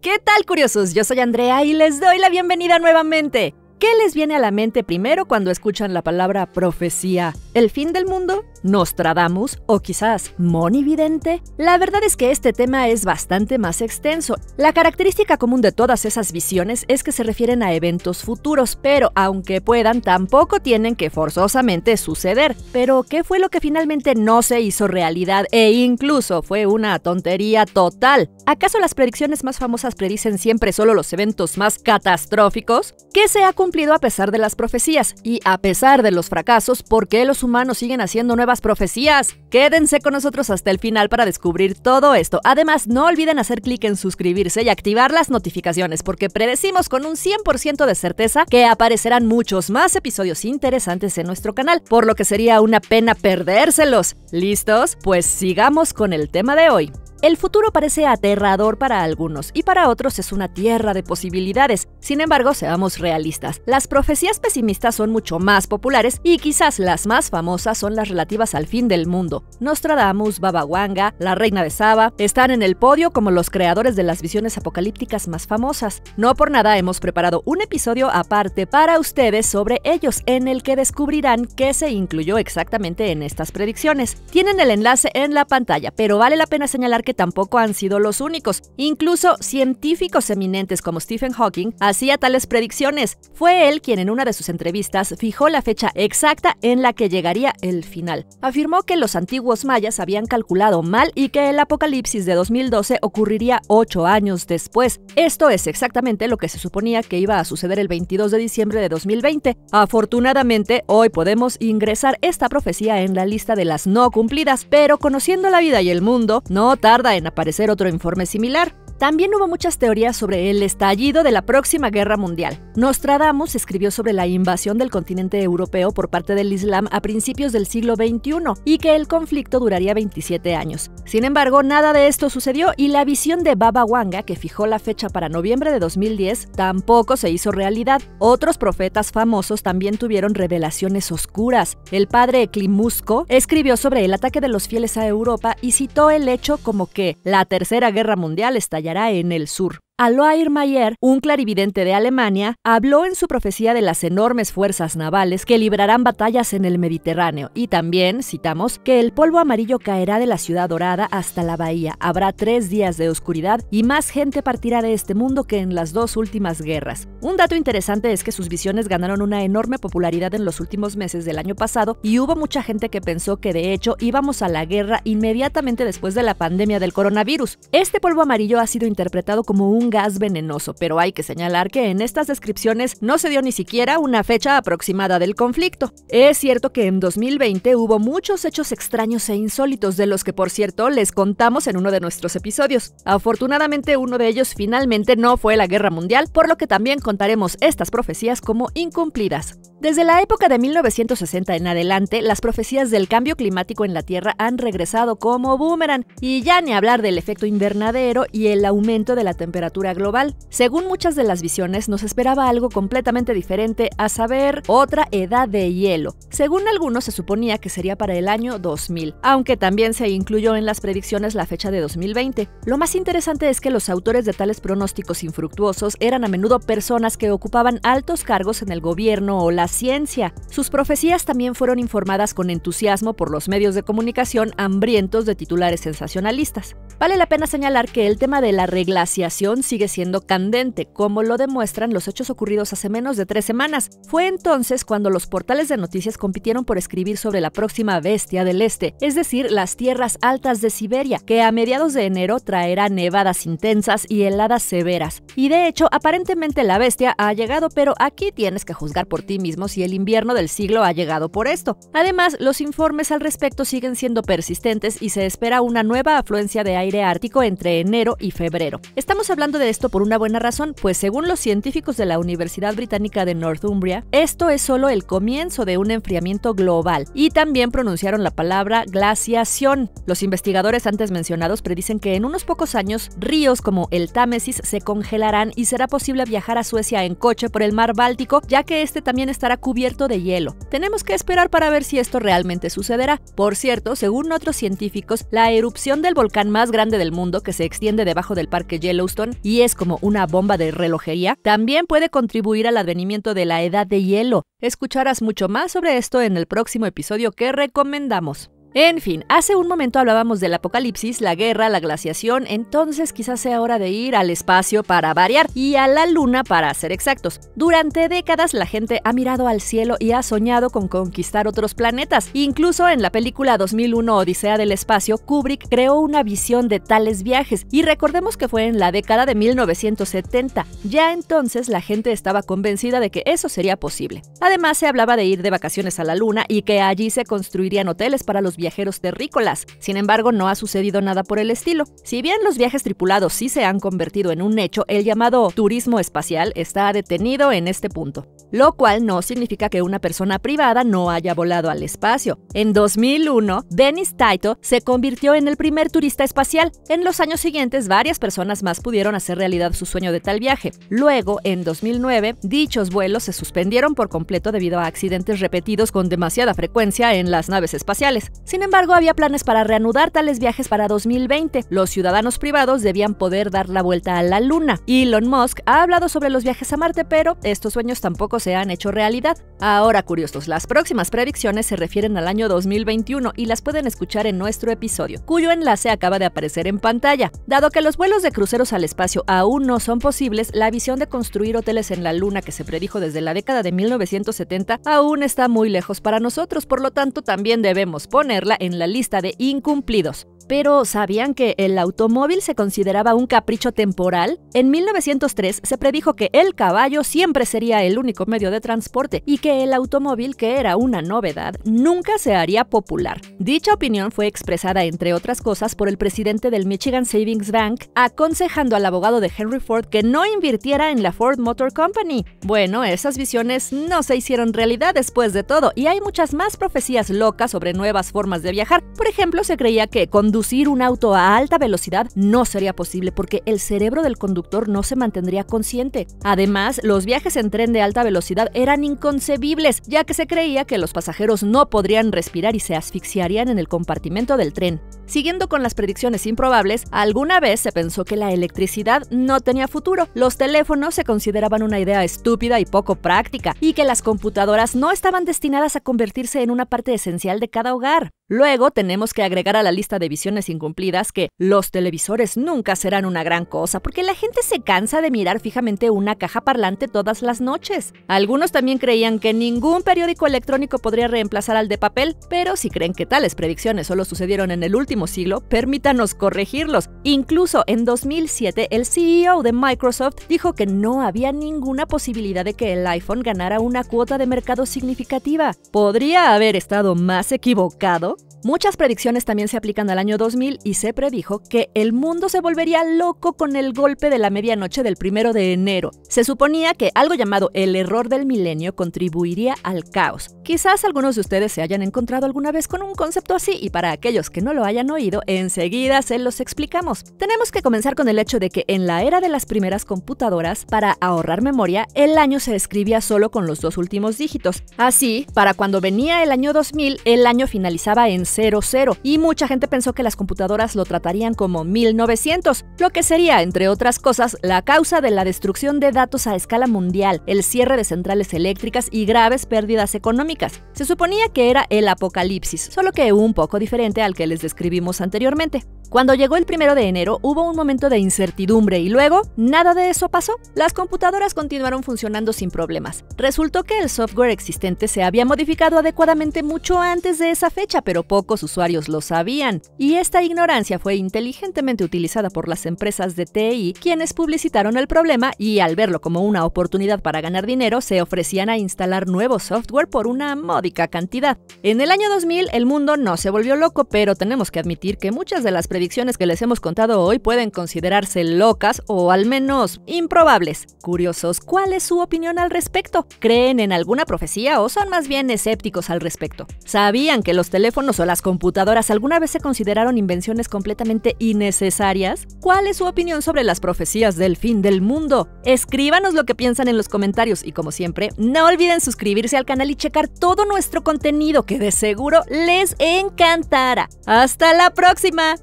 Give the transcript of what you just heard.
¿Qué tal curiosos? Yo soy Andrea y les doy la bienvenida nuevamente. ¿Qué les viene a la mente primero cuando escuchan la palabra profecía? ¿El fin del mundo? ¿Nostradamus? ¿O quizás monividente? La verdad es que este tema es bastante más extenso. La característica común de todas esas visiones es que se refieren a eventos futuros, pero aunque puedan, tampoco tienen que forzosamente suceder. Pero, ¿qué fue lo que finalmente no se hizo realidad e incluso fue una tontería total? ¿Acaso las predicciones más famosas predicen siempre solo los eventos más catastróficos? ¿Qué se ha a pesar de las profecías y a pesar de los fracasos, ¿por qué los humanos siguen haciendo nuevas profecías? Quédense con nosotros hasta el final para descubrir todo esto. Además, no olviden hacer clic en suscribirse y activar las notificaciones porque predecimos con un 100% de certeza que aparecerán muchos más episodios interesantes en nuestro canal, por lo que sería una pena perdérselos. ¿Listos? Pues sigamos con el tema de hoy. El futuro parece aterrador para algunos y para otros es una tierra de posibilidades. Sin embargo, seamos realistas. Las profecías pesimistas son mucho más populares y quizás las más famosas son las relativas al fin del mundo. Nostradamus, Baba Wanga, la reina de Saba están en el podio como los creadores de las visiones apocalípticas más famosas. No por nada hemos preparado un episodio aparte para ustedes sobre ellos en el que descubrirán qué se incluyó exactamente en estas predicciones. Tienen el enlace en la pantalla, pero vale la pena señalar que tampoco han sido los únicos. Incluso científicos eminentes como Stephen Hawking hacía tales predicciones. Fue él quien en una de sus entrevistas fijó la fecha exacta en la que llegaría el final. Afirmó que los antiguos mayas habían calculado mal y que el apocalipsis de 2012 ocurriría ocho años después. Esto es exactamente lo que se suponía que iba a suceder el 22 de diciembre de 2020. Afortunadamente, hoy podemos ingresar esta profecía en la lista de las no cumplidas, pero conociendo la vida y el mundo, no tarda en aparecer otro informe similar. También hubo muchas teorías sobre el estallido de la próxima guerra mundial. Nostradamus escribió sobre la invasión del continente europeo por parte del Islam a principios del siglo XXI y que el conflicto duraría 27 años. Sin embargo, nada de esto sucedió y la visión de Baba Wanga, que fijó la fecha para noviembre de 2010, tampoco se hizo realidad. Otros profetas famosos también tuvieron revelaciones oscuras. El padre Eclimusco escribió sobre el ataque de los fieles a Europa y citó el hecho como que la Tercera Guerra Mundial estallaría en el sur. Alois Mayer, un clarividente de Alemania, habló en su profecía de las enormes fuerzas navales que librarán batallas en el Mediterráneo y también, citamos, que el polvo amarillo caerá de la ciudad dorada hasta la bahía. Habrá tres días de oscuridad y más gente partirá de este mundo que en las dos últimas guerras. Un dato interesante es que sus visiones ganaron una enorme popularidad en los últimos meses del año pasado y hubo mucha gente que pensó que de hecho íbamos a la guerra inmediatamente después de la pandemia del coronavirus. Este polvo amarillo ha sido interpretado como un gas venenoso, pero hay que señalar que en estas descripciones no se dio ni siquiera una fecha aproximada del conflicto. Es cierto que en 2020 hubo muchos hechos extraños e insólitos de los que por cierto les contamos en uno de nuestros episodios. Afortunadamente uno de ellos finalmente no fue la guerra mundial, por lo que también contaremos estas profecías como incumplidas. Desde la época de 1960 en adelante, las profecías del cambio climático en la Tierra han regresado como boomerang, y ya ni hablar del efecto invernadero y el aumento de la temperatura global. Según muchas de las visiones, nos esperaba algo completamente diferente, a saber, otra edad de hielo. Según algunos, se suponía que sería para el año 2000, aunque también se incluyó en las predicciones la fecha de 2020. Lo más interesante es que los autores de tales pronósticos infructuosos eran a menudo personas que ocupaban altos cargos en el gobierno o la ciencia. Sus profecías también fueron informadas con entusiasmo por los medios de comunicación hambrientos de titulares sensacionalistas. Vale la pena señalar que el tema de la reglaciación sigue siendo candente, como lo demuestran los hechos ocurridos hace menos de tres semanas. Fue entonces cuando los portales de noticias compitieron por escribir sobre la próxima bestia del este, es decir, las tierras altas de Siberia, que a mediados de enero traerá nevadas intensas y heladas severas. Y de hecho, aparentemente la bestia ha llegado, pero aquí tienes que juzgar por ti mismo si el invierno del siglo ha llegado por esto. Además, los informes al respecto siguen siendo persistentes y se espera una nueva afluencia de aire ártico entre enero y febrero. Estamos hablando de esto por una buena razón, pues según los científicos de la Universidad Británica de Northumbria, esto es solo el comienzo de un enfriamiento global y también pronunciaron la palabra glaciación. Los investigadores antes mencionados predicen que en unos pocos años ríos como el Támesis se congelarán y será posible viajar a Suecia en coche por el mar Báltico, ya que este también estará cubierto de hielo. Tenemos que esperar para ver si esto realmente sucederá. Por cierto, según otros científicos, la erupción del volcán más grande grande del mundo que se extiende debajo del parque Yellowstone y es como una bomba de relojería, también puede contribuir al advenimiento de la edad de hielo. Escucharás mucho más sobre esto en el próximo episodio que recomendamos. En fin, hace un momento hablábamos del apocalipsis, la guerra, la glaciación, entonces quizás sea hora de ir al espacio para variar y a la luna para ser exactos. Durante décadas la gente ha mirado al cielo y ha soñado con conquistar otros planetas. Incluso en la película 2001 Odisea del Espacio, Kubrick creó una visión de tales viajes y recordemos que fue en la década de 1970. Ya entonces la gente estaba convencida de que eso sería posible. Además se hablaba de ir de vacaciones a la luna y que allí se construirían hoteles para los viajeros terrícolas. Sin embargo, no ha sucedido nada por el estilo. Si bien los viajes tripulados sí se han convertido en un hecho, el llamado turismo espacial está detenido en este punto. Lo cual no significa que una persona privada no haya volado al espacio. En 2001, Dennis Taito se convirtió en el primer turista espacial. En los años siguientes, varias personas más pudieron hacer realidad su sueño de tal viaje. Luego, en 2009, dichos vuelos se suspendieron por completo debido a accidentes repetidos con demasiada frecuencia en las naves espaciales. Sin embargo, había planes para reanudar tales viajes para 2020. Los ciudadanos privados debían poder dar la vuelta a la Luna. Elon Musk ha hablado sobre los viajes a Marte, pero estos sueños tampoco se han hecho realidad. Ahora, curiosos, las próximas predicciones se refieren al año 2021 y las pueden escuchar en nuestro episodio, cuyo enlace acaba de aparecer en pantalla. Dado que los vuelos de cruceros al espacio aún no son posibles, la visión de construir hoteles en la Luna que se predijo desde la década de 1970 aún está muy lejos para nosotros, por lo tanto también debemos poner en la lista de incumplidos. Pero ¿sabían que el automóvil se consideraba un capricho temporal? En 1903 se predijo que el caballo siempre sería el único medio de transporte y que el automóvil, que era una novedad, nunca se haría popular. Dicha opinión fue expresada, entre otras cosas, por el presidente del Michigan Savings Bank, aconsejando al abogado de Henry Ford que no invirtiera en la Ford Motor Company. Bueno, esas visiones no se hicieron realidad después de todo, y hay muchas más profecías locas sobre nuevas formas de viajar. Por ejemplo, se creía que conducir conducir un auto a alta velocidad no sería posible porque el cerebro del conductor no se mantendría consciente. Además, los viajes en tren de alta velocidad eran inconcebibles, ya que se creía que los pasajeros no podrían respirar y se asfixiarían en el compartimento del tren. Siguiendo con las predicciones improbables, alguna vez se pensó que la electricidad no tenía futuro, los teléfonos se consideraban una idea estúpida y poco práctica, y que las computadoras no estaban destinadas a convertirse en una parte esencial de cada hogar. Luego tenemos que agregar a la lista de visiones incumplidas que los televisores nunca serán una gran cosa porque la gente se cansa de mirar fijamente una caja parlante todas las noches. Algunos también creían que ningún periódico electrónico podría reemplazar al de papel, pero si creen que tales predicciones solo sucedieron en el último siglo, permítanos corregirlos. Incluso en 2007 el CEO de Microsoft dijo que no había ninguna posibilidad de que el iPhone ganara una cuota de mercado significativa. ¿Podría haber estado más equivocado? Muchas predicciones también se aplican al año 2000 y se predijo que el mundo se volvería loco con el golpe de la medianoche del primero de enero. Se suponía que algo llamado el error del milenio contribuiría al caos. Quizás algunos de ustedes se hayan encontrado alguna vez con un concepto así y para aquellos que no lo hayan oído, enseguida se los explicamos. Tenemos que comenzar con el hecho de que en la era de las primeras computadoras, para ahorrar memoria, el año se escribía solo con los dos últimos dígitos. Así, para cuando venía el año 2000, el año finalizaba en 00 y mucha gente pensó que las computadoras lo tratarían como 1900, lo que sería, entre otras cosas, la causa de la destrucción de datos a escala mundial, el cierre de centrales eléctricas y graves pérdidas económicas. Se suponía que era el apocalipsis, solo que un poco diferente al que les describimos anteriormente. Cuando llegó el primero de enero hubo un momento de incertidumbre y luego nada de eso pasó. Las computadoras continuaron funcionando sin problemas. Resultó que el software existente se había modificado adecuadamente mucho antes de esa fecha, pero pocos usuarios lo sabían. Y esta ignorancia fue inteligentemente utilizada por las empresas de TI, quienes publicitaron el problema y al verlo como una oportunidad para ganar dinero, se ofrecían a instalar nuevo software por una módica cantidad. En el año 2000 el mundo no se volvió loco, pero tenemos que admitir que muchas de las predicciones que les hemos contado hoy pueden considerarse locas o al menos improbables. Curiosos, ¿cuál es su opinión al respecto? ¿Creen en alguna profecía o son más bien escépticos al respecto? ¿Sabían que los teléfonos o las computadoras alguna vez se consideraron invenciones completamente innecesarias? ¿Cuál es su opinión sobre las profecías del fin del mundo? Escríbanos lo que piensan en los comentarios y como siempre, no olviden suscribirse al canal y checar todo nuestro contenido que de seguro les encantará. ¡Hasta la próxima!